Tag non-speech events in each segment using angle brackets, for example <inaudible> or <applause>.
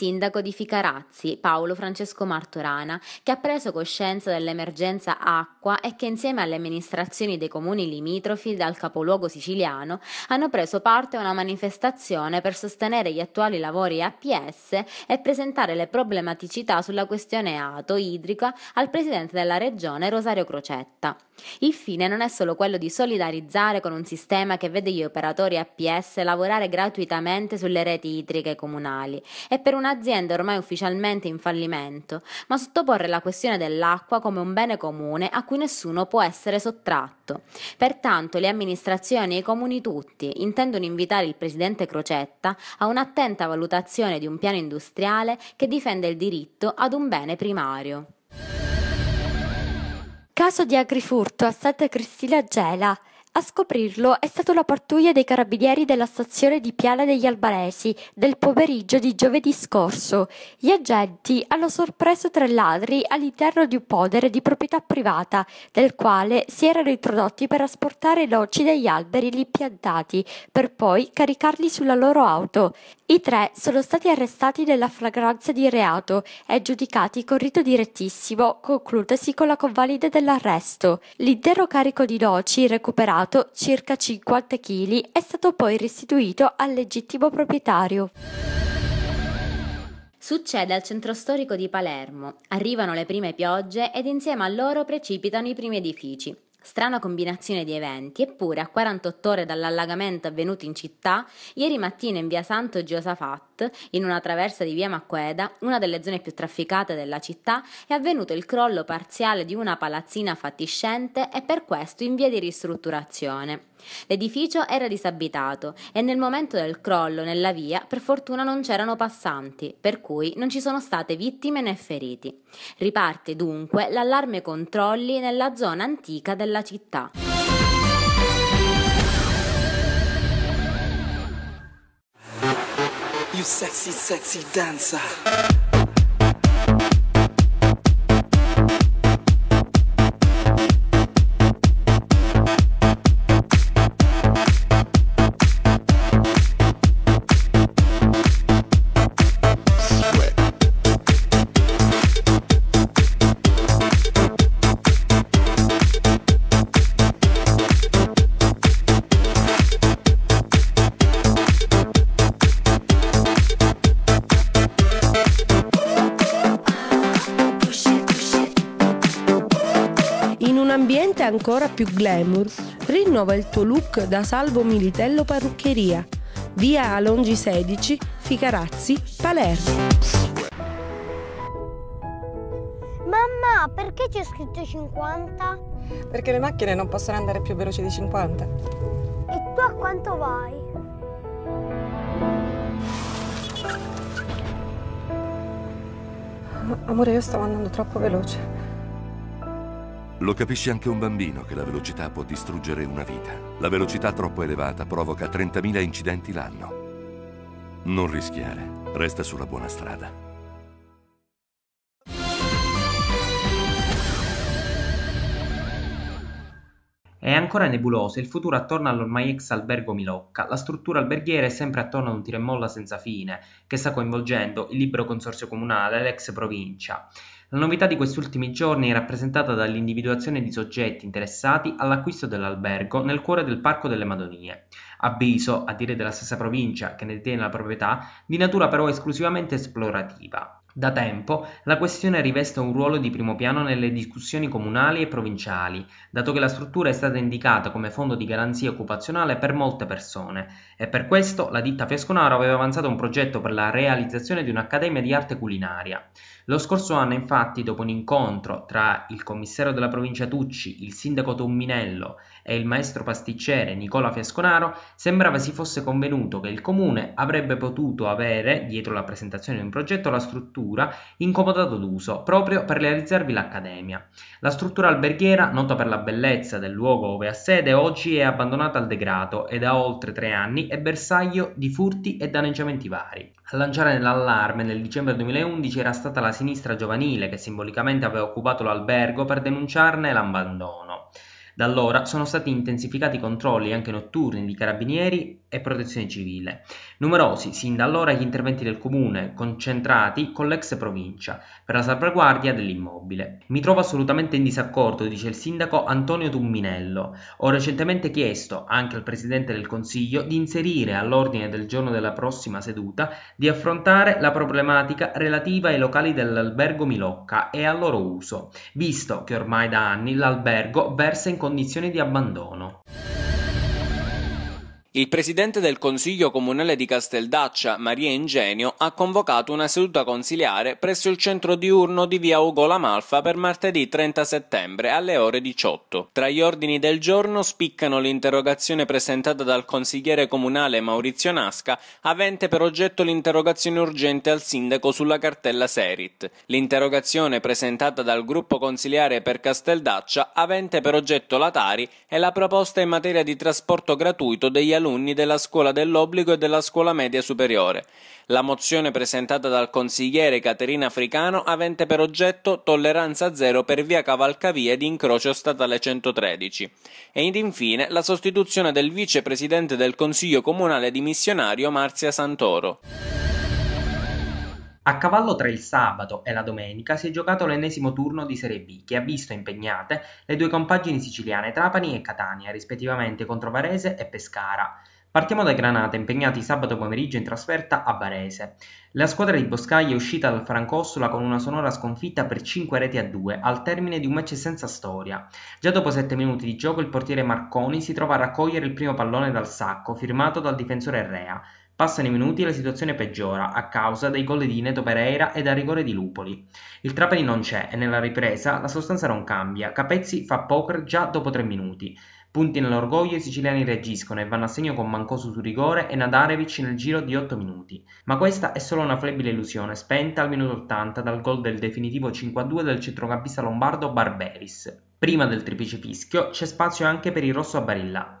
sindaco di Ficarazzi, Paolo Francesco Martorana, che ha preso coscienza dell'emergenza acqua e che insieme alle amministrazioni dei comuni limitrofi dal capoluogo siciliano hanno preso parte a una manifestazione per sostenere gli attuali lavori APS e presentare le problematicità sulla questione ato idrica al presidente della regione Rosario Crocetta. Il fine non è solo quello di solidarizzare con un sistema che vede gli operatori APS lavorare gratuitamente sulle reti idriche comunali e per un'azienda ormai ufficialmente in fallimento, ma sottoporre la questione dell'acqua come un bene comune a cui nessuno può essere sottratto. Pertanto le amministrazioni e i comuni tutti intendono invitare il presidente Crocetta a un'attenta valutazione di un piano industriale che difenda il diritto ad un bene primario. Caso di agrifurto a Santa Cristina Gela. A scoprirlo è stata la pattuglia dei carabinieri della stazione di Piana degli Albanesi del pomeriggio di giovedì scorso. Gli agenti hanno sorpreso tre ladri all'interno di un podere di proprietà privata, del quale si erano introdotti per asportare noci degli alberi lì piantati, per poi caricarli sulla loro auto. I tre sono stati arrestati nella flagranza di reato e giudicati con rito direttissimo, concludesi con la convalida dell'arresto. L'intero carico di noci recuperato pesato circa 50 kg, è stato poi restituito al legittimo proprietario. Succede al centro storico di Palermo. Arrivano le prime piogge ed insieme a loro precipitano i primi edifici. Strana combinazione di eventi, eppure a 48 ore dall'allagamento avvenuto in città, ieri mattina in via Santo Giosafat, in una traversa di via Macqueda, una delle zone più trafficate della città, è avvenuto il crollo parziale di una palazzina fatiscente e per questo in via di ristrutturazione. L'edificio era disabitato e nel momento del crollo nella via per fortuna non c'erano passanti, per cui non ci sono state vittime né feriti. Riparte dunque l'allarme controlli nella zona antica della città. You sexy, sexy dancer. Ancora più glamour, rinnova il tuo look da Salvo Militello Parruccheria. Via Alongi 16, Ficarazzi, Palermo. Mamma, perché c'è scritto 50? Perché le macchine non possono andare più veloci di 50. E tu a quanto vai? Amore, io stavo andando troppo veloce. Lo capisce anche un bambino che la velocità può distruggere una vita. La velocità troppo elevata provoca 30.000 incidenti l'anno. Non rischiare, resta sulla buona strada. È ancora nebuloso il futuro attorno all'ormai ex albergo Milocca. La struttura alberghiera è sempre attorno a un tiro e molla senza fine, che sta coinvolgendo il libero consorzio comunale l'ex provincia. La novità di questi ultimi giorni è rappresentata dall'individuazione di soggetti interessati all'acquisto dell'albergo nel cuore del Parco delle Madonie. Avviso, a dire della stessa provincia che ne detiene la proprietà, di natura però esclusivamente esplorativa. Da tempo la questione riveste un ruolo di primo piano nelle discussioni comunali e provinciali, dato che la struttura è stata indicata come fondo di garanzia occupazionale per molte persone e per questo la ditta Fiasconaro aveva avanzato un progetto per la realizzazione di un'accademia di arte culinaria. Lo scorso anno infatti, dopo un incontro tra il commissario della provincia Tucci, il sindaco Tomminello e il maestro pasticcere Nicola Fiasconaro, sembrava si fosse convenuto che il comune avrebbe potuto avere, dietro la presentazione di un progetto, la struttura incomodato d'uso, proprio per realizzarvi l'accademia. La struttura alberghiera, nota per la bellezza del luogo dove ha sede, oggi è abbandonata al degrado e da oltre tre anni è bersaglio di furti e danneggiamenti vari. A lanciare l'allarme nel dicembre 2011 era stata la sinistra giovanile che simbolicamente aveva occupato l'albergo per denunciarne l'abbandono. Da allora sono stati intensificati i controlli anche notturni di carabinieri e protezione civile. Numerosi sin da allora gli interventi del comune, concentrati con l'ex provincia, per la salvaguardia dell'immobile. Mi trovo assolutamente in disaccordo, dice il sindaco Antonio Tumminello. Ho recentemente chiesto anche al Presidente del Consiglio di inserire all'ordine del giorno della prossima seduta di affrontare la problematica relativa ai locali dell'albergo Milocca e al loro uso, visto che ormai da anni l'albergo versa in condizioni di abbandono. Il presidente del Consiglio Comunale di Casteldaccia, Maria Ingenio, ha convocato una seduta consiliare presso il centro diurno di via Ugo Lamalfa per martedì 30 settembre alle ore 18. Tra gli ordini del giorno spiccano l'interrogazione presentata dal consigliere comunale Maurizio Nasca, avente per oggetto l'interrogazione urgente al sindaco sulla cartella Serit, l'interrogazione presentata dal gruppo consiliare per Casteldaccia, avente per oggetto la Tari e la proposta in materia di trasporto gratuito degli alunni della scuola dell'obbligo e della scuola media superiore. La mozione presentata dal consigliere Caterina Africano avente per oggetto tolleranza zero per via Cavalcavia di incrocio statale 113. Ed infine la sostituzione del vicepresidente del Consiglio Comunale dimissionario Marzia Santoro. A cavallo tra il sabato e la domenica si è giocato l'ennesimo turno di Serie B che ha visto impegnate le due compagini siciliane Trapani e Catania, rispettivamente contro Varese e Pescara. Partiamo dai Granata, impegnati sabato pomeriggio in trasferta a Varese. La squadra di Boscaglia è uscita dal Francossola con una sonora sconfitta per 5 reti a 2, al termine di un match senza storia. Già dopo 7 minuti di gioco il portiere Marconi si trova a raccogliere il primo pallone dal sacco, firmato dal difensore Rea. Passano i minuti e la situazione peggiora a causa dei gol di Neto Pereira e da rigore di Lupoli. Il Trapani non c'è e nella ripresa la sostanza non cambia. Capezzi fa poker già dopo 3 minuti. Punti nell'orgoglio i siciliani reagiscono e vanno a segno con Mancosu su rigore e Nadarevic nel giro di 8 minuti. Ma questa è solo una flebile illusione, spenta al minuto 80 dal gol del definitivo 5-2 del centrocampista lombardo Barberis. Prima del triplice fischio c'è spazio anche per il rosso a Barilla.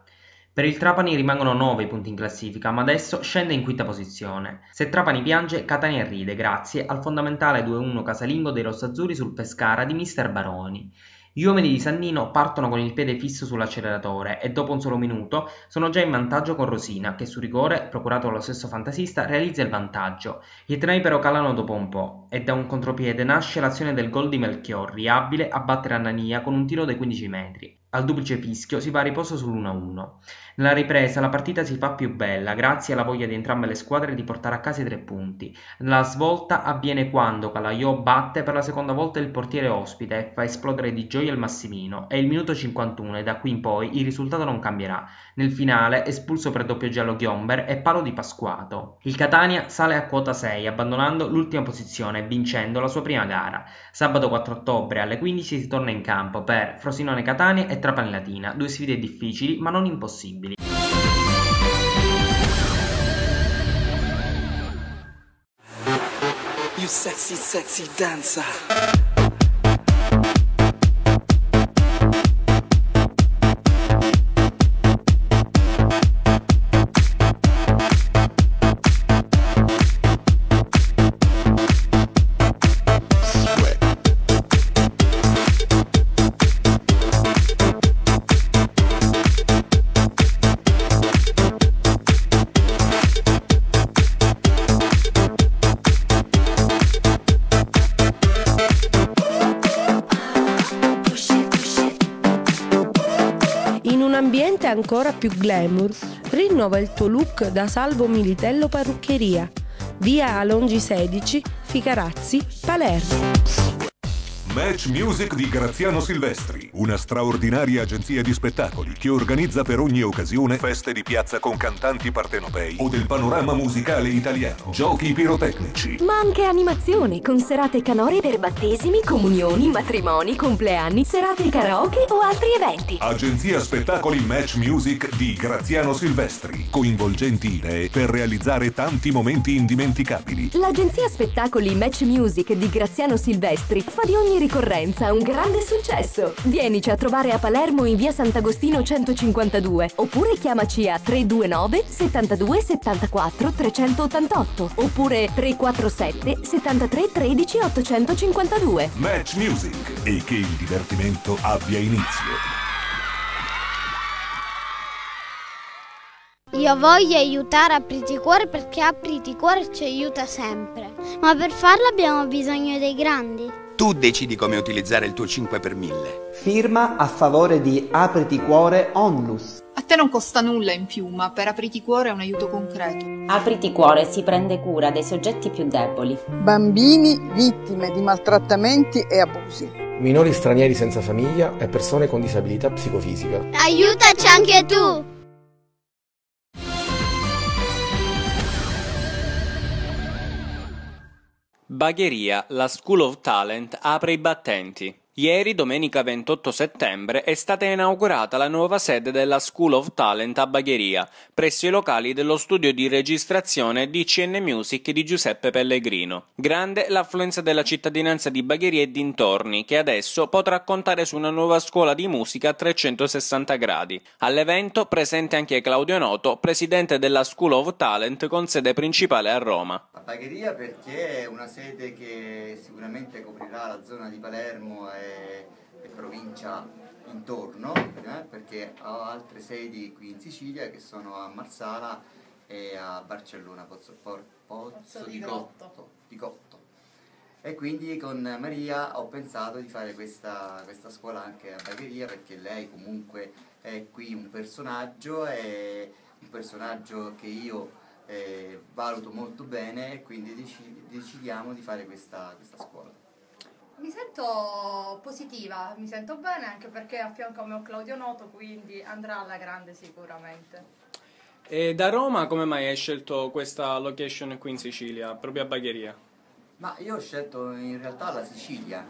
Per il Trapani rimangono 9 punti in classifica, ma adesso scende in quinta posizione. Se Trapani piange, Catania ride, grazie al fondamentale 2-1 casalingo dei rossazzurri sul Pescara di mister Baroni. Gli uomini di Sannino partono con il piede fisso sull'acceleratore e dopo un solo minuto sono già in vantaggio con Rosina, che su rigore, procurato dallo stesso fantasista, realizza il vantaggio. I treni però calano dopo un po' e da un contropiede nasce l'azione del gol di Melchiorri, abile a battere Annania con un tiro dai 15 metri. Al duplice fischio si va a riposo sull'1-1. Nella ripresa la partita si fa più bella grazie alla voglia di entrambe le squadre di portare a casa i tre punti. La svolta avviene quando Calaiò batte per la seconda volta il portiere ospite e fa esplodere di gioia il Massimino. È il minuto 51 e da qui in poi il risultato non cambierà. Nel finale, espulso per doppio giallo Ghiomber e palo di Pasquato. Il Catania sale a quota 6 abbandonando l'ultima posizione e vincendo la sua prima gara. Sabato 4 ottobre alle 15 si torna in campo per Frosinone Catania e Trapani Latina, due sfide difficili ma non impossibili. You sexy, sexy dancer. Ancora più glamour, rinnova il tuo look da Salvo Militello Parruccheria. Via Alongi 16, Ficarazzi, Palermo. Match Music di Graziano Silvestri, una straordinaria agenzia di spettacoli che organizza per ogni occasione feste di piazza con cantanti partenopei o del panorama musicale italiano, giochi pirotecnici. Ma anche animazioni con serate canore per battesimi, comunioni, matrimoni, compleanni, serate karaoke o altri eventi. Agenzia Spettacoli Match Music di Graziano Silvestri, coinvolgenti idee per realizzare tanti momenti indimenticabili. L'agenzia Spettacoli Match Music di Graziano Silvestri fa di ogni ricorrenza un grande successo. Vienici a trovare a Palermo in via Sant'Agostino 152 oppure chiamaci a 329 72 74 388 oppure 347 73 13 852. Match Music e che il divertimento abbia inizio. Io voglio aiutare Apriti Cuore perché Apriti Cuore ci aiuta sempre. Ma per farlo abbiamo bisogno dei grandi. Tu decidi come utilizzare il tuo 5 per 1000. Firma a favore di Apriti Cuore Onlus. A te non costa nulla in più, ma per Apriti Cuore è un aiuto concreto. Apriti Cuore si prende cura dei soggetti più deboli. Bambini vittime di maltrattamenti e abusi. Minori stranieri senza famiglia e persone con disabilità psicofisica. Aiutaci anche tu! Bagheria, la School of Talent apre i battenti. Ieri, domenica 28 settembre, è stata inaugurata la nuova sede della School of Talent a Bagheria, presso i locali dello studio di registrazione DCN Music di Giuseppe Pellegrino. Grande l'affluenza della cittadinanza di Bagheria e dintorni, che adesso potrà contare su una nuova scuola di musica a 360 gradi. All'evento presente anche Claudio Noto, presidente della School of Talent con sede principale a Roma. A Bagheria perché è una sede che sicuramente coprirà la zona di Palermo e e provincia intorno, eh, perché ho altre sedi qui in Sicilia che sono a Marsala e a Barcellona, Pozzo, Pozzo, Pozzo di, Cotto, di Cotto. E quindi con Maria ho pensato di fare questa, questa scuola anche a Bagheria perché lei comunque è qui un personaggio, è un personaggio che io eh, valuto molto bene e quindi decidiamo di fare questa, questa scuola. Mi sento positiva, mi sento bene anche perché a fianco a me ho Claudio Noto, quindi andrà alla grande sicuramente. E da Roma come mai hai scelto questa location qui in Sicilia, proprio a Bagheria? Ma io ho scelto in realtà la Sicilia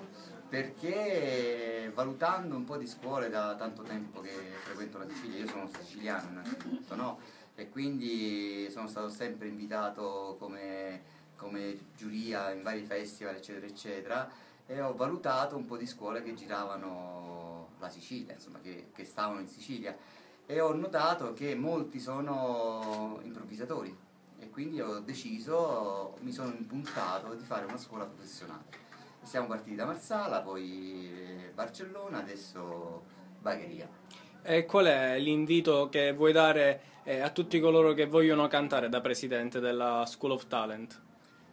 perché valutando un po' di scuole da tanto tempo che frequento la Sicilia, io sono siciliano innanzitutto, no? E quindi sono stato sempre invitato come, come giuria in vari festival, eccetera, eccetera e ho valutato un po' di scuole che giravano la Sicilia, insomma, che, che stavano in Sicilia e ho notato che molti sono improvvisatori e quindi ho deciso, mi sono impuntato di fare una scuola professionale. Siamo partiti da Marsala, poi Barcellona, adesso Bagheria. E qual è l'invito che vuoi dare eh, a tutti coloro che vogliono cantare da presidente della School of Talent?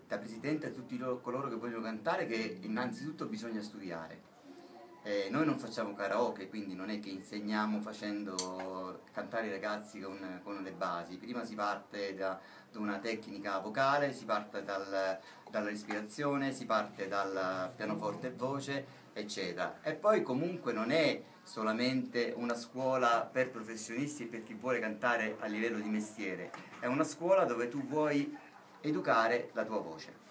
Da presidente a tutti coloro che vogliono cantare che innanzitutto bisogna studiare. Eh, noi non facciamo karaoke, quindi non è che insegniamo facendo cantare i ragazzi con, con le basi. Prima si parte da, da, una tecnica vocale, si parte dal, dalla respirazione, si parte dal pianoforte e voce, eccetera. E poi comunque non è solamente una scuola per professionisti e per chi vuole cantare a livello di mestiere, è una scuola dove tu vuoi educare la tua voce.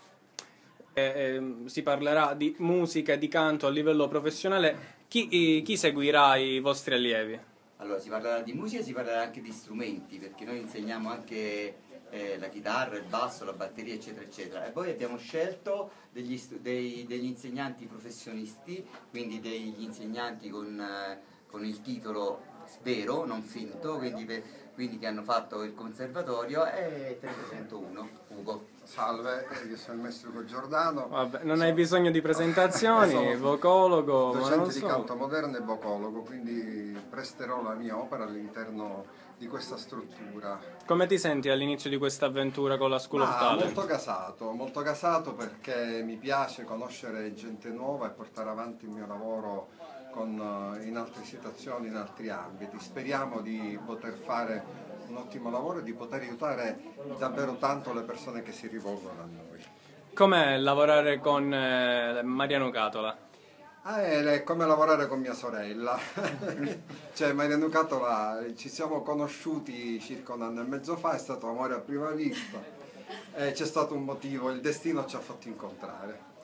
Eh, eh, si parlerà di musica e di canto a livello professionale. Chi, chi, seguirà i vostri allievi? Allora, si parlerà di musica e si parlerà anche di strumenti, perché noi insegniamo anche eh, la chitarra, il basso, la batteria, eccetera, eccetera. E poi abbiamo scelto degli, dei, degli insegnanti professionisti, quindi degli insegnanti con, eh, con il titolo vero, non finto, quindi per, quindi che hanno fatto il conservatorio e te ne presento uno, Ugo. Salve, io sono il maestro Giordano. Vabbè, non hai bisogno di presentazioni, <laughs> vocologo, docente so. di canto moderno e vocologo, quindi presterò la mia opera all'interno di questa struttura. Come ti senti all'inizio di questa avventura con la School ah, of Talent? Molto gasato, molto gasato perché mi piace conoscere gente nuova e portare avanti il mio lavoro con, eh, in altre situazioni, in altri ambiti. Speriamo di poter fare un ottimo lavoro e di poter aiutare davvero tanto le persone che si rivolgono a noi. Com'è lavorare con eh, Mariano Catola? Ah, è come lavorare con mia sorella. <laughs> cioè, Mariano Catola ci siamo conosciuti circa un anno e mezzo fa, è stato amore a prima vista. E c'è stato un motivo, il destino ci ha fatto incontrare.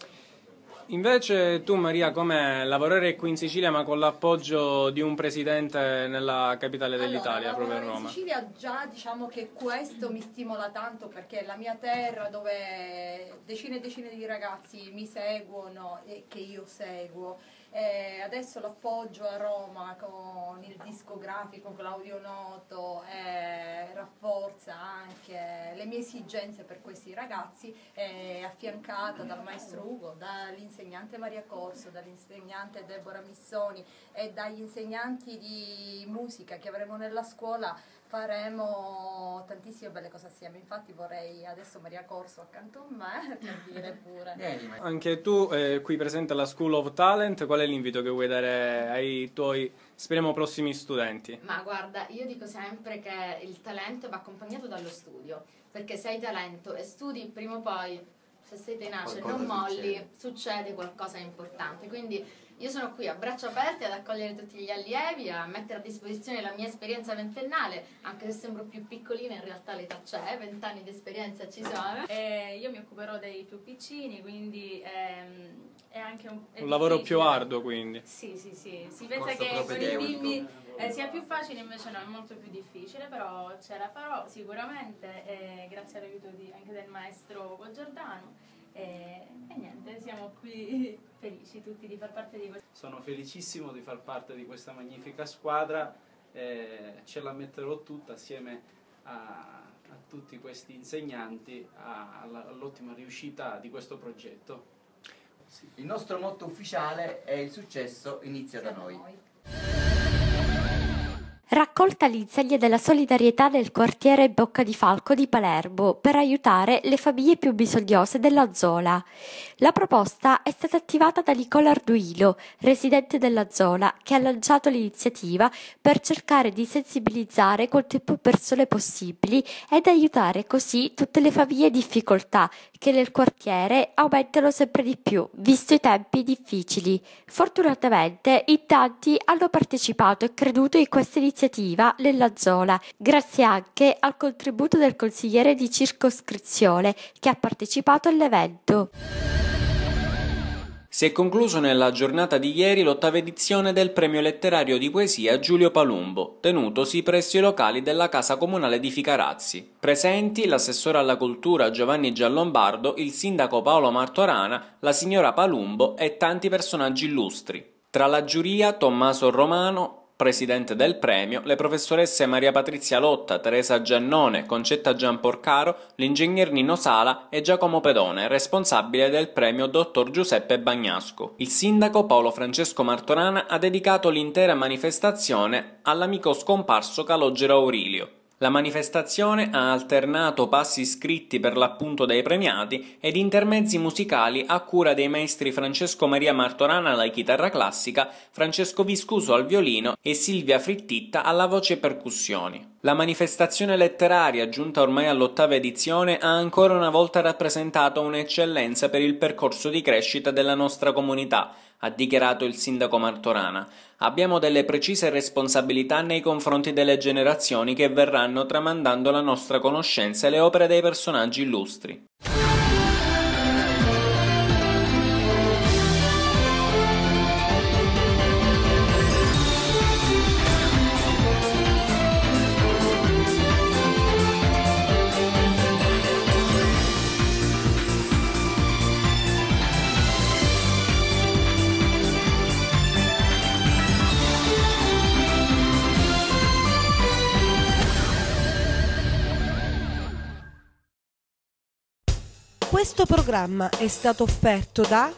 Invece tu Maria, come lavorare qui in Sicilia ma con l'appoggio di un presidente nella capitale dell'Italia, allora, proprio a in Roma? Sicilia già diciamo che questo mi stimola tanto perché è la mia terra dove decine e decine di ragazzi mi seguono e che io seguo. E adesso l'appoggio a Roma con il discografico Claudio Noto eh, rafforza anche le mie esigenze per questi ragazzi, è affiancata dal maestro Ugo, dall'insegnante Maria Corso, dall'insegnante Deborah Missoni e dagli insegnanti di musica che avremo nella scuola faremo tantissime belle cose assieme. Infatti vorrei adesso Maria Corso accanto a me <laughs> per dire pure. Anche tu eh, qui presente alla School of Talent, qual è l'invito che vuoi dare ai tuoi, speriamo, prossimi studenti? Ma guarda, io dico sempre che il talento va accompagnato dallo studio, perché se hai talento e studi prima o poi, se sei tenace e non molli, succede. succede qualcosa di importante. Quindi io sono qui a braccia aperte ad accogliere tutti gli allievi, a mettere a disposizione la mia esperienza ventennale, anche se sembro più piccolina, in realtà l'età c'è, vent'anni di esperienza ci sono. E io mi occuperò dei più piccini, quindi ehm, è anche un, è un lavoro più arduo quindi. Sì, sì, sì, si pensa che con i bimbi eh, sia più facile, invece no, è molto più difficile, però ce la farò sicuramente, eh, grazie all'aiuto di, anche del maestro Giordano. E, e, niente, siamo qui <laughs> felici tutti di far parte di questo. Sono felicissimo di far parte di questa magnifica squadra, eh, ce la metterò tutta assieme a, a tutti questi insegnanti a, all'ottima riuscita di questo progetto. Sì. Il nostro motto ufficiale è il successo inizia da noi. Raccolta l'insegna della solidarietà del quartiere Bocca di Falco di Palermo per aiutare le famiglie più bisognose della zona. La proposta è stata attivata da Nicola Arduino, residente della zona, che ha lanciato l'iniziativa per cercare di sensibilizzare quante più persone possibili ed aiutare così tutte le famiglie in difficoltà che nel quartiere aumentano sempre di più, visto i tempi difficili. Fortunatamente in tanti hanno partecipato e creduto in questa iniziativa iniziativa nella zona, grazie anche al contributo del consigliere di circoscrizione che ha partecipato all'evento. Si è concluso nella giornata di ieri l'ottava edizione del premio letterario di poesia Giulio Palumbo, tenutosi presso i locali della Casa Comunale di Ficarazzi. Presenti l'assessore alla cultura Giovanni Giallombardo, il sindaco Paolo Martorana, la signora Palumbo e tanti personaggi illustri. Tra la giuria Tommaso Romano, presidente del premio, le professoresse Maria Patrizia Lotta, Teresa Giannone, Concetta Gianporcaro, l'ingegner Nino Sala e Giacomo Pedone, responsabile del premio Dottor Giuseppe Bagnasco. Il sindaco Paolo Francesco Martorana ha dedicato l'intera manifestazione all'amico scomparso Calogero Aurilio. La manifestazione ha alternato passi scritti per l'appunto dai premiati ed intermezzi musicali a cura dei maestri Francesco Maria Martorana alla chitarra classica, Francesco Viscuso al violino e Silvia Frittitta alla voce e percussioni. La manifestazione letteraria, giunta ormai all'ottava edizione, ha ancora una volta rappresentato un'eccellenza per il percorso di crescita della nostra comunità, ha dichiarato il sindaco Martorana. Abbiamo delle precise responsabilità nei confronti delle generazioni che verranno tramandando la nostra conoscenza e le opere dei personaggi illustri. Questo programma è stato offerto da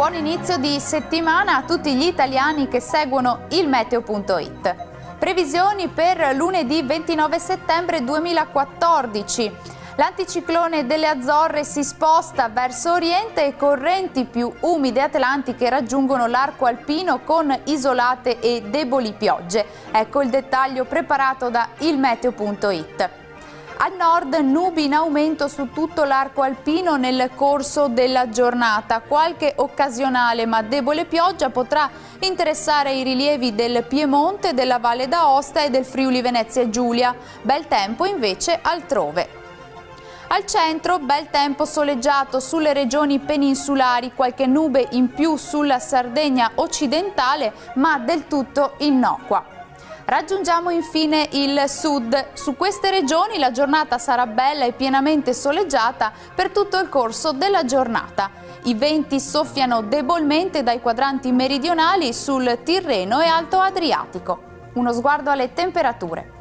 buon inizio di settimana a tutti gli italiani che seguono il meteo.it. Previsioni per lunedì 29 settembre 2014. L'anticiclone delle Azzorre si sposta verso oriente e correnti più umide atlantiche raggiungono l'arco alpino con isolate e deboli piogge. Ecco il dettaglio preparato da ilmeteo.it. Al nord nubi in aumento su tutto l'arco alpino nel corso della giornata. Qualche occasionale ma debole pioggia potrà interessare i rilievi del Piemonte, della Valle d'Aosta e del Friuli Venezia Giulia. Bel tempo invece altrove. Al centro bel tempo soleggiato sulle regioni peninsulari, qualche nube in più sulla Sardegna occidentale, ma del tutto innocua. Raggiungiamo infine il sud. Su queste regioni la giornata sarà bella e pienamente soleggiata per tutto il corso della giornata. I venti soffiano debolmente dai quadranti meridionali sul Tirreno e Alto Adriatico. Uno sguardo alle temperature.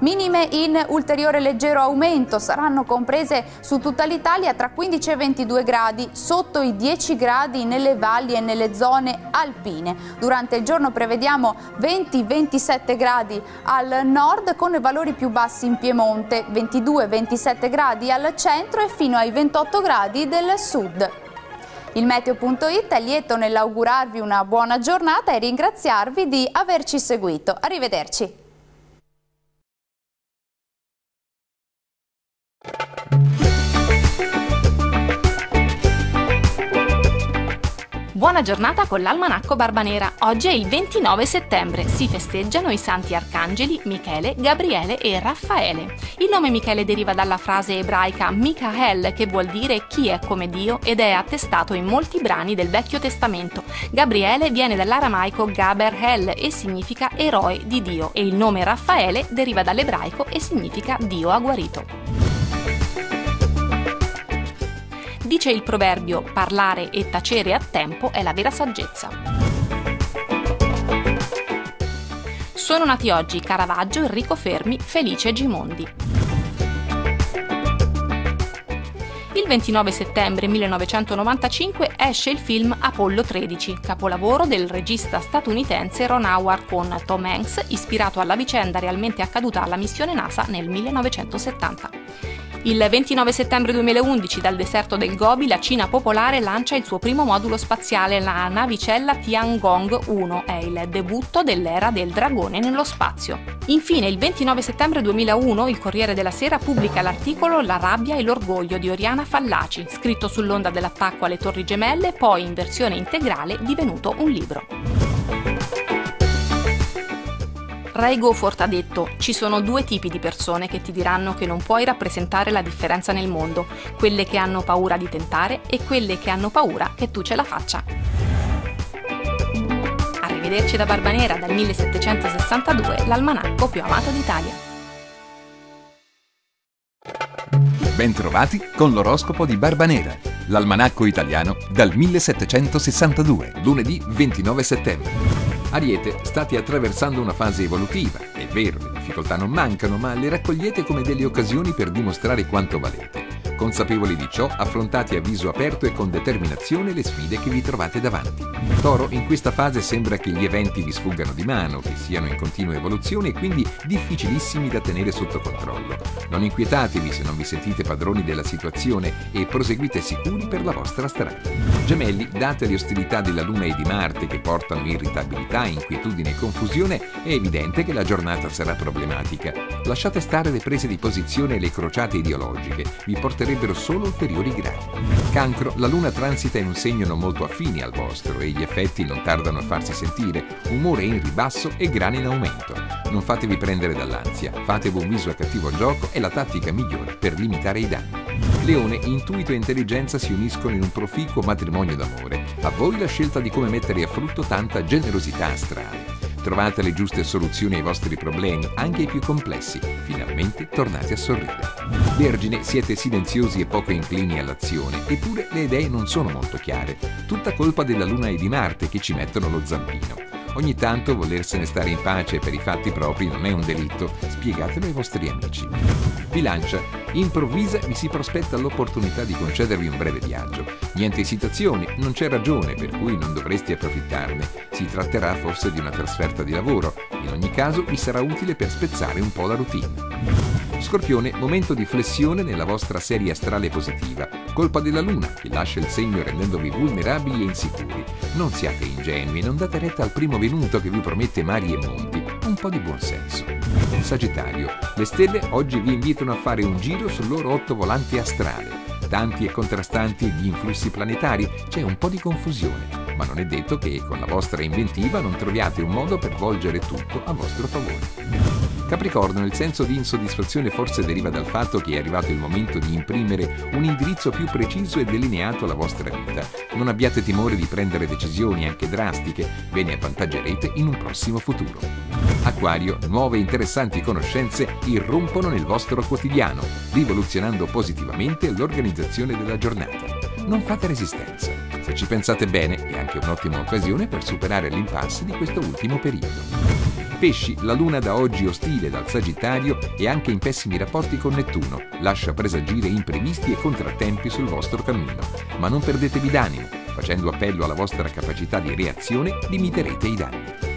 Minime in ulteriore leggero aumento saranno comprese su tutta l'Italia tra 15 e 22 gradi, sotto i 10 gradi nelle valli e nelle zone alpine. Durante il giorno prevediamo 20-27 gradi al nord con valori più bassi in Piemonte, 22-27 gradi al centro e fino ai 28 gradi del sud. Il meteo.it è lieto nell'augurarvi una buona giornata e ringraziarvi di averci seguito. Arrivederci. Buona giornata con l'Almanacco Barbanera. Oggi è il 29 settembre. Si festeggiano i santi arcangeli Michele, Gabriele e Raffaele. Il nome Michele deriva dalla frase ebraica Michael, che vuol dire chi è come Dio ed è attestato in molti brani del Vecchio Testamento. Gabriele viene dall'aramaico Gaber El e significa eroe di Dio e il nome Raffaele deriva dall'ebraico e significa Dio ha guarito. Dice il proverbio parlare e tacere a tempo è la vera saggezza. Sono nati oggi Caravaggio, Enrico Fermi, Felice Gimondi. Il 29 settembre 1995 esce il film Apollo 13, capolavoro del regista statunitense Ron Howard con Tom Hanks, ispirato alla vicenda realmente accaduta alla missione NASA nel 1970. Il 29 settembre 2011 dal deserto del Gobi la Cina popolare lancia il suo primo modulo spaziale, la navicella Tiangong 1. È il debutto dell'era del dragone nello spazio. Infine, il 29 settembre 2001 il Corriere della Sera pubblica l'articolo La rabbia e l'orgoglio di Oriana Fallaci, scritto sull'onda dell'attacco alle Torri Gemelle, poi in versione integrale divenuto un libro. Ray Goforth ha detto: Ci sono due tipi di persone che ti diranno che non puoi rappresentare la differenza nel mondo, quelle che hanno paura di tentare e quelle che hanno paura che tu ce la faccia. Arrivederci da Barbanera dal 1762, l'almanacco più amato d'Italia. Bentrovati con l'oroscopo di Barbanera, l'almanacco italiano dal 1762, lunedì 29 settembre. Ariete, state attraversando una fase evolutiva. È vero, difficoltà non mancano, ma le raccogliete come delle occasioni per dimostrare quanto valete. Consapevoli di ciò, affrontate a viso aperto e con determinazione le sfide che vi trovate davanti. Toro, in questa fase sembra che gli eventi vi sfuggano di mano, che siano in continua evoluzione e quindi difficilissimi da tenere sotto controllo. Non inquietatevi se non vi sentite padroni della situazione e proseguite sicuri per la vostra strada. Gemelli, date le ostilità della Luna e di Marte che portano irritabilità, inquietudine e confusione, è evidente che la giornata sarà problematica. Lasciate stare le prese di posizione e le crociate ideologiche, vi porterebbero solo ulteriori gradi. Cancro, la luna transita in un segno non molto affine al vostro e gli effetti non tardano a farsi sentire, umore in ribasso e grani in aumento. Non fatevi prendere dall'ansia, fate buon viso a cattivo gioco è la tattica migliore per limitare i danni. Leone, intuito e intelligenza si uniscono in un proficuo matrimonio d'amore. A voi la scelta di come mettere a frutto tanta generosità astrale. Trovate le giuste soluzioni ai vostri problemi, anche ai più complessi. Finalmente tornate a sorridere. Vergine, siete silenziosi e poco inclini all'azione, eppure le idee non sono molto chiare. Tutta colpa della Luna e di Marte che ci mettono lo zampino. Ogni tanto volersene stare in pace per i fatti propri non è un delitto, spiegatelo ai vostri amici. Bilancia. Improvvisa vi si prospetta l'opportunità di concedervi un breve viaggio. Niente esitazioni, non c'è ragione per cui non dovresti approfittarne. Si tratterà forse di una trasferta di lavoro. In ogni caso vi sarà utile per spezzare un po' la routine. Scorpione, momento di flessione nella vostra serie astrale positiva. Colpa della luna, che lascia il segno rendendovi vulnerabili e insicuri. Non siate ingenui, non date retta al primo venuto che vi promette mari e monti. Un po' di buonsenso. Sagittario, le stelle oggi vi invitano a fare un giro sul loro otto volante astrale. Tanti e contrastanti gli influssi planetari, c'è un po' di confusione, ma non è detto che con la vostra inventiva non troviate un modo per volgere tutto a vostro favore. Capricorno, il senso di insoddisfazione forse deriva dal fatto che è arrivato il momento di imprimere un indirizzo più preciso e delineato alla vostra vita. Non abbiate timore di prendere decisioni anche drastiche, ve ne avvantaggerete in un prossimo futuro. Acquario, nuove e interessanti conoscenze irrompono nel vostro quotidiano, rivoluzionando positivamente l'organizzazione della giornata. Non fate resistenza. Se ci pensate bene, è anche un'ottima occasione per superare l'impasse di questo ultimo periodo. Pesci, la luna da oggi ostile dal Sagittario e anche in pessimi rapporti con Nettuno, lascia presagire imprevisti e contrattempi sul vostro cammino. Ma non perdetevi d'animo, facendo appello alla vostra capacità di reazione limiterete i danni.